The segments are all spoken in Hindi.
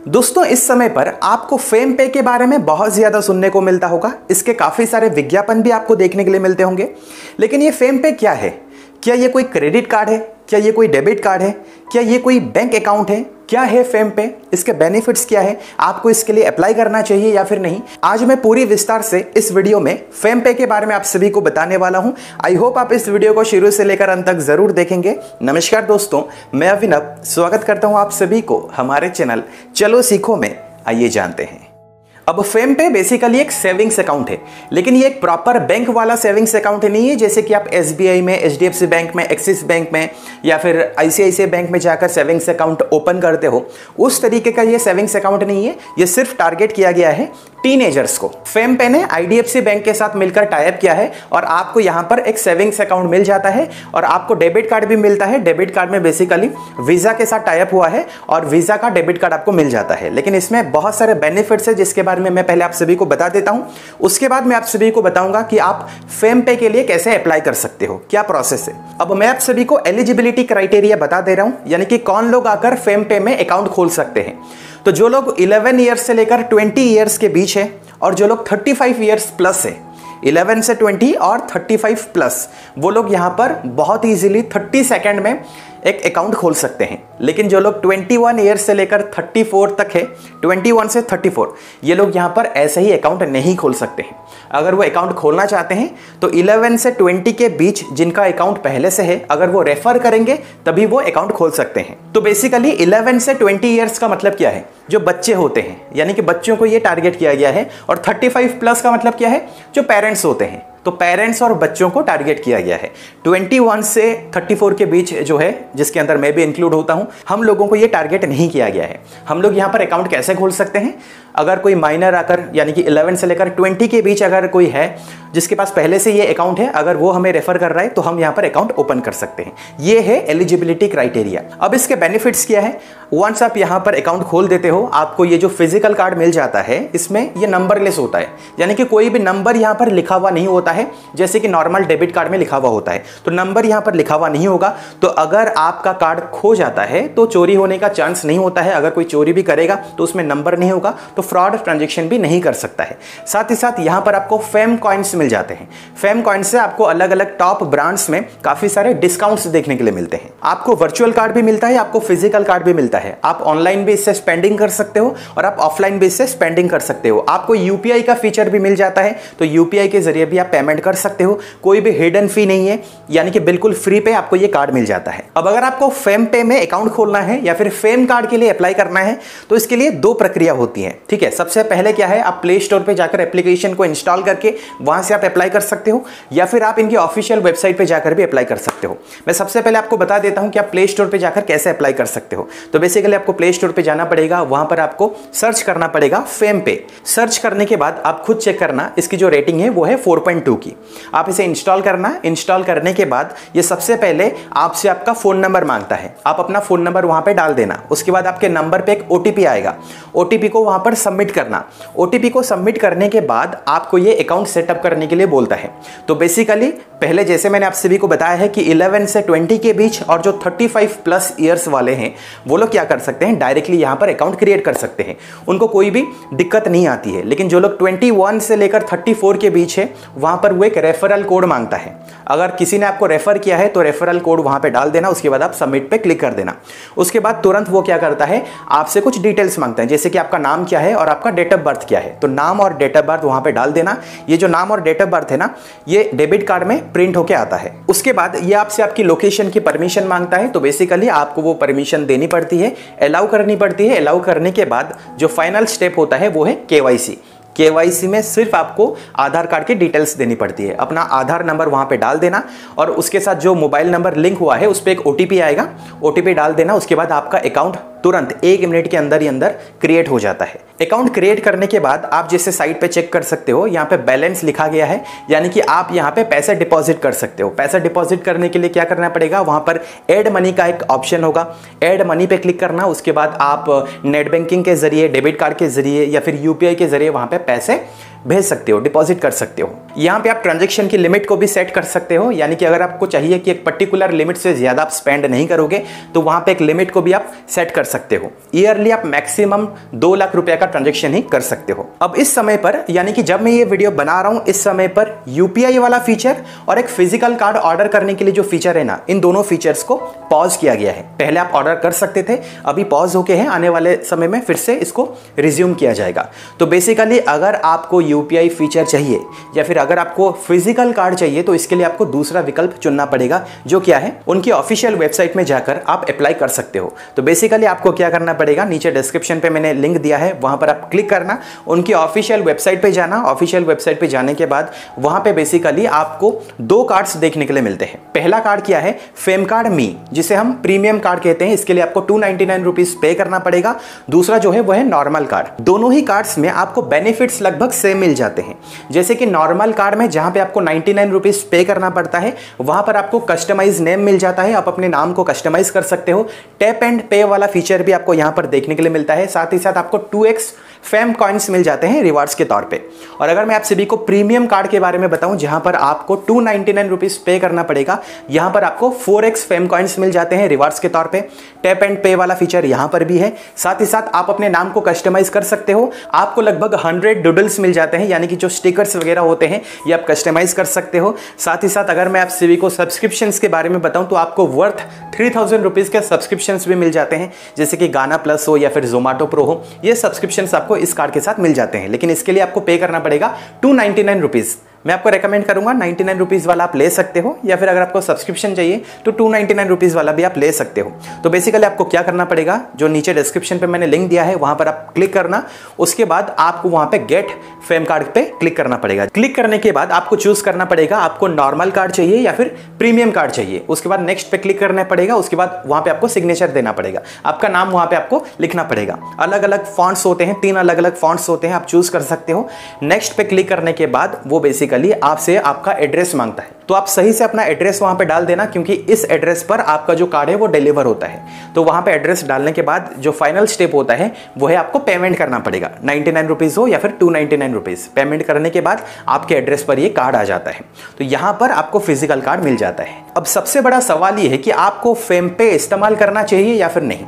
दोस्तों, इस समय पर आपको फेम पे के बारे में बहुत ज़्यादा सुनने को मिलता होगा। इसके काफ़ी सारे विज्ञापन भी आपको देखने के लिए मिलते होंगे। लेकिन ये फेम पे क्या है? क्या ये कोई क्रेडिट कार्ड है? क्या ये कोई डेबिट कार्ड है? क्या ये कोई बैंक अकाउंट है? क्या है फेम पे? इसके बेनिफिट्स क्या है? आपको इसके लिए अप्लाई करना चाहिए या फिर नहीं? आज मैं पूरी विस्तार से इस वीडियो में फेम पे के बारे में आप सभी को बताने वाला हूँ। आई होप आप इस वीडियो को शुरू से लेकर अंत तक ज़रूर देखेंगे। नमस्कार दोस्तों, मैं अभिनव। स्वागत करता हूँ आप सभी को हमारे चैनल चलो सीखो में। आइए जानते हैं। अब फेम पे बेसिकली एक सेविंग्स अकाउंट है, लेकिन ये एक प्रॉपर बैंक वाला सेविंग्स अकाउंट नहीं है जैसे कि आप एसबीआई में एचडीएफसी बैंक में एक्सिस बैंक में, या फिर आई बैंक में जाकर सेविंग्स अकाउंट ओपन करते हो, उस तरीके का ये सेविंग्स अकाउंट नहीं है, ये सिर्फ़ टारगेट किया गया है टीनेजर्स को। फेम पे ने आईडीएफसी बैंक के साथ मिलकर टाइप किया है और आपको यहाँ पर एक सेविंग्स अकाउंट मिल जाता है और आपको डेबिट कार्ड भी मिलता है। डेबिट कार्ड में बेसिकली वीज़ा के साथ टाइप हुआ है और वीज़ा का डेबिट कार्ड आपको मिल जाता है। लेकिन इसमें बहुत सारे बेनिफिट्स है जिसके बारे में मैं पहले आप सभी को बता देता हूँ। उसके बाद मैं आप सभी को बताऊँगा कि आप फेम पे के लिए कैसे अप्लाई कर सकते हो। क्या प्रोसेस है? अब मैं आप सभी को एलिजिबिलिटी क्राइटेरिया बता दे रहा हूँ। यानी कि कौन लोग आकर फेम पे में अकाउंट खोल सकते हैं। तो जो लोग 11 ईयर्स से लेकर 20 ईयर्स के बीच है और जो लोग 35 ईयर्स प्लस है 11 से 20 और 35 प्लस वो लोग यहाँ पर बहुत इजीली 30 सेकंड में एक अकाउंट खोल सकते हैं। लेकिन जो लोग 21 ईयर से लेकर 34 तक है 21 से 34 ये लोग यहाँ पर ऐसे ही अकाउंट नहीं खोल सकते हैं। अगर वो अकाउंट खोलना चाहते हैं तो 11 से 20 के बीच जिनका अकाउंट पहले से है, अगर वो रेफर करेंगे, तभी वो अकाउंट खोल सकते हैं। तो बेसिकली 11 से 20 ईयर्स का मतलब क्या है? जो बच्चे होते हैं, यानी कि बच्चों को ये टारगेट किया गया है, और 35 प्लस का मतलब क्या है? जो पेरेंट्स होते हैं। तो पेरेंट्स और बच्चों को टारगेट किया गया है। 21 से 34 के बीच जो है, जिसके अंदर मैं भी इंक्लूड होता हूँ, हम लोगों को ये टारगेट नहीं किया गया है। हम लोग यहाँ पर अकाउंट कैसे खोल सकते हैं? अगर कोई माइनर आकर, यानी कि 11 से लेकर 20 के बीच अगर कोई है, जिसके पास पहले से ये अकाउंट है, अगर वो हमें रेफर कर रहा है तो हम यहाँ पर अकाउंट ओपन कर सकते हैं। ये है एलिजिबिलिटी क्राइटेरिया अब इसके बेनिफिट्स क्या है? वंस आप यहाँ पर अकाउंट खोल देते हो, आपको ये जो फ़िज़िकल कार्ड मिल जाता है, इसमें ये नंबरलेस होता है। यानी कि कोई भी नंबर यहाँ पर लिखा हुआ नहीं होता है, जैसे कि नॉर्मल डेबिट कार्ड में लिखा हुआ होता है। तो नंबर यहाँ पर लिखा हुआ नहीं होगा तो अगर आपका कार्ड खो जाता है तो चोरी होने का चांस नहीं होता है। अगर कोई चोरी भी करेगा तो उसमें नंबर नहीं होगा। तो फ्रॉड ट्रांजेक्शन भी नहीं कर सकता है। साथ ही साथ यहाँ पर आपको फेम कॉइन्स मिल जाते हैं। फेम कॉइन्स से आपको अलग अलग टॉप ब्रांड्स में काफ़ी सारे डिस्काउंट्स देखने के लिए मिलते हैं। आपको वर्चुअल कार्ड भी मिलता है, आपको फ़िज़िकल कार्ड भी मिलता है। आप ऑनलाइन भी इससे स्पेंडिंग कर सकते हो और आप ऑफलाइन भी इससे स्पेंडिंग कर सकते हो। आपको यूपीआई का फीचर भी मिल जाता है तो यूपीआई के ज़रिए भी आप पेमेंट कर सकते हो। कोई भी हिडन फ़ी नहीं है, यानी कि बिल्कुल फ्री पे आपको ये कार्ड मिल जाता है। अब अगर आपको फेम पे में अकाउंट खोलना है या फिर फेम कार्ड के लिए अप्लाई करना है तो इसके लिए दो प्रक्रिया होती है, ठीक है, सबसे पहले क्या है, आप प्ले स्टोर पर जाकर एप्लीकेशन को इंस्टॉल करके वहाँ से आप अप्लाई कर सकते हो, या फिर आप इनकी ऑफिशियल वेबसाइट पर जाकर भी अप्लाई कर सकते हो। मैं सबसे पहले आपको बता देता हूँ कि आप प्ले स्टोर पर जाकर कैसे अप्लाई कर सकते हो। तो बेसिकली आपको प्ले स्टोर पर जाना पड़ेगा, वहाँ पर आपको सर्च करना पड़ेगा फेम पे। सर्च करने के बाद आप खुद चेक करना, इसकी जो रेटिंग है वो है 4.2 की। आप इसे इंस्टॉल करना इंस्टॉल करने के बाद ये सबसे पहले आपसे आपका फ़ोन नंबर माँगता है। आप अपना फ़ोन नंबर वहाँ पर डाल देना, उसके बाद आपके नंबर पर एक ओटीपी आएगा। ओटीपी को वहाँ पर सबमिट करना। ओटीपी को सबमिट करने के बाद आपको ये अकाउंट सेटअप करने के लिए बोलता है। तो बेसिकली पहले जैसे मैंने आप सभी को बताया है कि 11 से 20 के बीच और जो 35 प्लस ईयर्स वाले हैं, वो लोग क्या कर सकते हैं? डायरेक्टली यहाँ पर अकाउंट क्रिएट कर सकते हैं। उनको कोई भी दिक्कत नहीं आती है। लेकिन जो लोग 21 से लेकर 34 के बीच है, वहाँ पर वो एक रेफरल कोड माँगता है। अगर किसी ने आपको रेफर किया है तो रेफरल कोड वहाँ पर डाल देना, उसके बाद आप सबमिट पर क्लिक कर देना। उसके बाद तुरंत वो क्या करता है, आपसे कुछ डिटेल्स माँगता है। जैसे कि आपका नाम क्या है और आपका डेट ऑफ़ बर्थ क्या है? तो नाम और डेट ऑफ़ बर्थ वहाँ पे डाल देना। ये जो नाम और डेट ऑफ़ बर्थ है ना, ये डेबिट कार्ड में प्रिंट होके आता है। उसके बाद ये आपसे आपकी लोकेशन की परमिशन माँगता है तो बेसिकली आपको वो परमिशन देनी पड़ती है अलाउ करनी पड़ती है। अलाउ करने के बाद जो फाइनल स्टेप होता है, वो है केवाईसी केवाईसी में सिर्फ़ आपको आधार कार्ड की डिटेल्स देनी पड़ती है। अपना आधार नंबर वहाँ पे डाल देना और उसके साथ जो मोबाइल नंबर लिंक हुआ है, उस पर एक ओटीपी आएगा। ओटीपी डाल देना, उसके बाद आपका अकाउंट तुरंत एक मिनट के अंदर ही अंदर क्रिएट हो जाता है। अकाउंट क्रिएट करने के बाद आप जैसे साइट पे चेक कर सकते हो, यहाँ पे बैलेंस लिखा गया है, यानी कि आप यहाँ पे पैसे डिपॉजिट कर सकते हो। पैसा डिपॉजिट करने के लिए क्या करना पड़ेगा? वहाँ पर एड मनी का एक ऑप्शन होगा। एड मनी पे क्लिक करना, उसके बाद आप नेट बैंकिंग के ज़रिए डेबिट कार्ड के ज़रिए, या फिर यूपीआई के ज़रिए वहाँ पर पैसे भेज सकते हो डिपॉजिट कर सकते हो। यहाँ पे आप ट्रांजेक्शन की लिमिट को भी सेट कर सकते हो, यानी कि अगर आपको चाहिए कि एक पर्टिकुलर लिमिट से ज़्यादा आप स्पेंड नहीं करोगे तो वहाँ पे एक लिमिट को भी आप सेट कर सकते हो। ईयरली आप मैक्सिमम दो लाख रुपए का ट्रांजेक्शन ही कर सकते हो। अब इस समय पर, यानी कि जब मैं ये वीडियो बना रहा हूँ, इस समय पर यूपीआई वाला फीचर और एक फ़िज़िकल कार्ड ऑर्डर करने के लिए जो फीचर है ना, इन दोनों फीचर्स को पॉज किया गया है। पहले आप ऑर्डर कर सकते थे, अभी पॉज होके हैं, आने वाले समय में फिर से इसको रिज्यूम किया जाएगा। तो बेसिकली अगर आपको यूपीआई फीचर चाहिए, या फिर अगर आपको फ़िज़िकल कार्ड चाहिए तो इसके लिए आपको दूसरा विकल्प चुनना पड़ेगा, जो क्या है, उनकी ऑफिशियल वेबसाइट में जाकर आप अप्लाई कर सकते हो। तो बेसिकली आपको क्या करना पड़ेगा, नीचे डिस्क्रिप्शन पे मैंने लिंक दिया है, वहाँ पर आप क्लिक करना, उनकी ऑफिशियल वेबसाइट पे जाना ऑफिशियल वेबसाइट पे जाने के बाद वहाँ पे बेसिकली आपको दो कार्ड्स देखने के लिए मिलते हैं। पहला कार्ड क्या है फेम कार्ड मी जिसे हम प्रीमियम कार्ड कहते हैं, इसके लिए आपको टू नाइनटी पे करना पड़ेगा। दूसरा जो है, वह है नॉर्मल कार्ड दोनों ही कार्ड्स में आपको बेनिफिट्स लगभग सेम मिल जाते हैं। जैसे कि नॉर्मल कार में जहाँ पे आपको नाइन्टी नाइन रुपीज़ पे करना पड़ता है, वहाँ पर आपको कस्टमाइज नेम मिल जाता है। आप अपने नाम को कस्टमाइज कर सकते हो। टैप एंड पे वाला फीचर भी आपको यहाँ पर देखने के लिए मिलता है। साथ ही साथ आपको टू एक्स फैम कॉइन्स मिल जाते हैं रिवार्ड्स के तौर पे। और अगर मैं आप सभी को प्रीमियम कार्ड के बारे में बताऊँ, जहाँ पर आपको टू नाइनटी पे करना पड़ेगा, यहाँ पर आपको फोर एक्स फैम कॉइन्स मिल जाते हैं रिवार्ड्स के तौर पे। टैप एंड पे वाला फीचर यहाँ पर भी है। साथ ही साथ आप अपने नाम को कस्टमाइज कर सकते हो। आपको लगभग हंड्रेड डूडल्स मिल जाते हैं, यानी कि जो स्टिकर्स वगैरह होते हैं, ये आप कस्टमाइज कर सकते हो। साथ ही साथ अगर मैं आप सभी को सब्सक्रिप्शन के बारे में बताऊँ तो आपको वर्थ थ्री थाउज़ेंड रुपीज़ के सब्सक्रिप्शन भी मिल जाते हैं। जैसे कि गाना प्लस हो या फिर जोमेटो प्रो हो, ये सब्सक्रिप्शन आपको इस कार्ड के साथ मिल जाते हैं। लेकिन इसके लिए आपको पे करना पड़ेगा टू नाइनटी नाइन रुपीज़ मैं आपको रेकमेंड करूँगा नाइन्टी नाइन रुपीज़ वाला आप ले सकते हो, या फिर अगर आपको सब्सक्रिप्शन चाहिए तो टू नाइन्टी नाइन रुपीज़ वाला भी आप ले सकते हो। तो बेसिकली आपको क्या करना पड़ेगा, जो नीचे डिस्क्रिप्शन पे मैंने लिंक दिया है, वहाँ पर आप क्लिक करना, उसके बाद आपको वहाँ पे गेट फेम कार्ड पे क्लिक करना पड़ेगा। क्लिक करने के बाद आपको चूज़ करना पड़ेगा, आपको नॉर्मल कार्ड चाहिए या फिर प्रीमियम कार्ड चाहिए। उसके बाद नेक्स्ट पे क्लिक करना पड़ेगा, उसके बाद वहाँ पे आपको सिग्नेचर देना पड़ेगा। आपका नाम वहाँ पे आपको लिखना पड़ेगा। अलग अलग फॉन्ट्स होते हैं, तीन अलग अलग फॉन्ट्स होते हैं, आप चूज़ कर सकते हो। नेक्स्ट पे क्लिक करने के बाद वो बेसिकली आपसे आपका एड्रेस माँगता है। तो आप सही से अपना एड्रेस वहाँ पे डाल देना क्योंकि इस एड्रेस पर आपका जो कार्ड है वो डिलीवर होता है। तो वहाँ पे एड्रेस डालने के बाद जो फाइनल स्टेप होता है, वो है आपको पेमेंट करना पड़ेगा। नाइन्टी नाइन रुपीज़ हो या फिर two ninety nine rupees payment करने के बाद आपके एड्रेस पर ये कार्ड आ जाता है। तो यहाँ पर आपको फ़िज़िकल कार्ड मिल जाता है। अब सबसे बड़ा सवाल ये है कि आपको फेम पे इस्तेमाल करना चाहिए या फिर नहीं?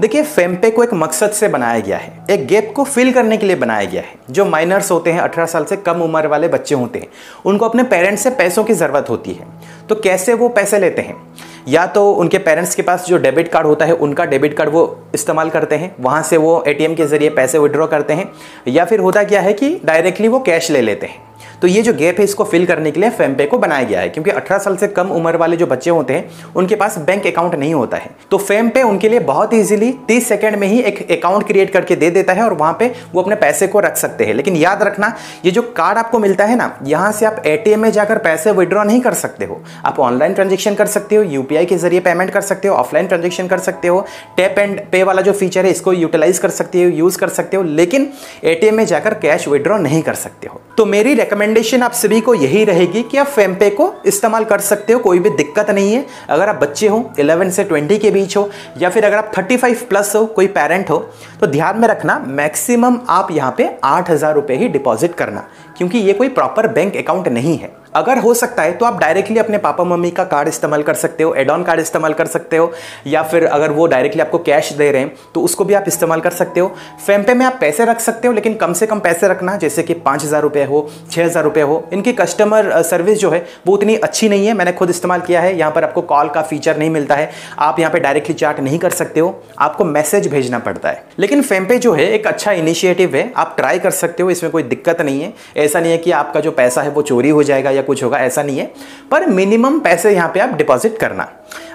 देखिए फेमपे को एक मकसद से बनाया गया है। एक गैप को फिल करने के लिए बनाया गया है। जो माइनर्स होते हैं 18 साल से कम उम्र वाले बच्चे होते हैं, उनको अपने पेरेंट्स से पैसों की ज़रूरत होती है। तो कैसे वो पैसे लेते हैं? या तो उनके पेरेंट्स के पास जो डेबिट कार्ड होता है, उनका डेबिट कार्ड वो इस्तेमाल करते हैं, वहाँ से वो एटीएम के ज़रिए पैसे विड्रॉ करते हैं। या फिर होता क्या है कि डायरेक्टली वो कैश ले लेते हैं। तो ये जो गैप है, इसको फिल करने के लिए फेमपे को बनाया गया है, क्योंकि 18 साल से कम उम्र वाले जो बच्चे होते हैं, उनके पास बैंक अकाउंट नहीं होता है। तो फेमपे उनके लिए बहुत ईजिली 30 सेकंड में ही एक अकाउंट क्रिएट करके दे देता है और वहाँ पे वो अपने पैसे को रख सकते हैं। लेकिन याद रखना, ये जो कार्ड आपको मिलता है ना, यहाँ से आप एटीएम में जाकर पैसे विड्रॉ नहीं कर सकते हो। आप ऑनलाइन ट्रांजेक्शन कर सकते हो यूपीआई के ज़रिए पेमेंट कर सकते हो ऑफलाइन ट्रांजेक्शन कर सकते हो टैप एंड पे वाला जो फीचर है, इसको यूटिलाइज कर सकते हो यूज़ कर सकते हो, लेकिन एटीएम में जाकर कैश विड्रॉ नहीं कर सकते हो। तो मेरी रिकमेंडेशन आप सभी को यही रहेगी कि आप फेमपे को इस्तेमाल कर सकते हो, कोई भी दिक्कत नहीं है। अगर आप बच्चे हो 11 से 20 के बीच हो, या फिर अगर आप 35 प्लस हो, कोई पेरेंट हो तो ध्यान में रखना मैक्सिमम आप यहाँ पे आठ हज़ार ही डिपॉजिट करना, क्योंकि ये कोई प्रॉपर बैंक अकाउंट नहीं है। अगर हो सकता है तो आप डायरेक्टली अपने पापा, मम्मी का कार्ड इस्तेमाल कर सकते हो एड ऑन कार्ड इस्तेमाल कर सकते हो, या फिर अगर वो डायरेक्टली आपको कैश दे रहे हैं तो उसको भी आप इस्तेमाल कर सकते हो। फेमपे में आप पैसे रख सकते हो, लेकिन कम से कम पैसे रखना, जैसे कि पाँच हज़ार रुपये हो छः हज़ार रुपये हो, इनकी कस्टमर सर्विस जो है, वो उतनी अच्छी नहीं है, मैंने खुद इस्तेमाल किया है, यहाँ पर आपको कॉल का फीचर नहीं मिलता है, आप यहाँ पर डायरेक्टली चार्ट नहीं कर सकते हो, आपको मैसेज भेजना पड़ता है। लेकिन फेमपे जो है, एक अच्छा इनिशिएटिव है, आप ट्राई कर सकते हो, इसमें कोई दिक्कत नहीं है, ऐसा नहीं है कि आपका जो पैसा है, वो चोरी हो जाएगा या कुछ होगा, ऐसा नहीं है। पर मिनिमम पैसे यहाँ पे आप डिपॉजिट करना।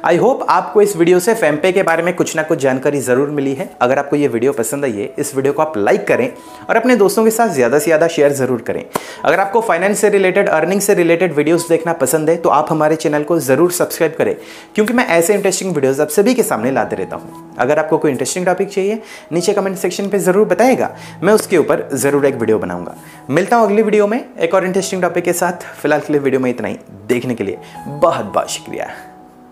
आई होप आपको इस वीडियो से फेमपे के बारे में कुछ ना कुछ जानकारी ज़रूर मिली है। अगर आपको ये वीडियो पसंद आई है, इस वीडियो को आप लाइक करें और अपने दोस्तों के साथ ज़्यादा से ज़्यादा शेयर ज़रूर करें। अगर आपको फाइनेंस से रिलेटेड अर्निंग से रिलेटेड वीडियोस देखना पसंद है तो आप हमारे चैनल को ज़रूर सब्सक्राइब करें। क्योंकि मैं ऐसे इंटरेस्टिंग वीडियोज़ आप सभी के सामने लाते रहता हूँ। अगर आपको कोई इंटरेस्टिंग टॉपिक चाहिए, नीचे कमेंट सेक्शन पर ज़रूर बताएगा। मैं उसके ऊपर ज़रूर एक वीडियो बनाऊँगा। मिलता हूँ अगली वीडियो में एक और इंटरेस्टिंग टॉपिक के साथ। फ़िलहाल के लिए वीडियो में इतना ही। देखने के लिए बहुत बहुत शुक्रिया।